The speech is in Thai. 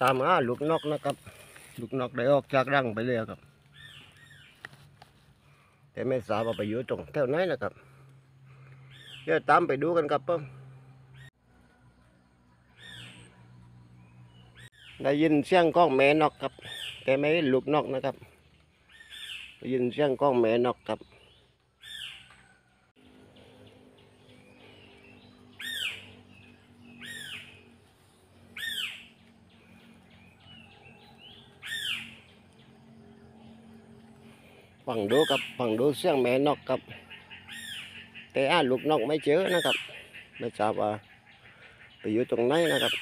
ตามหาลูกนกนะครับ ลูกนกได้ออกจากรังไปเลยครับ แต่ไม่ทราบว่าไปอยู่ตรงแถวไหนนะครับ เดี๋ยวตามไปดูกันครับผมได้ยินเสียงก้องแม่นกครับ แต่ไม่ลูกนกนะครับ ได้ยินเสียงก้องแม่นกครับ ฟังดูครับฟังดูเสียงแม่นกครับ แต่อ่าลูกนกไม่เจอนะครับ ไม่ทราบว่าไปอยู่ตรงไหนนะครับ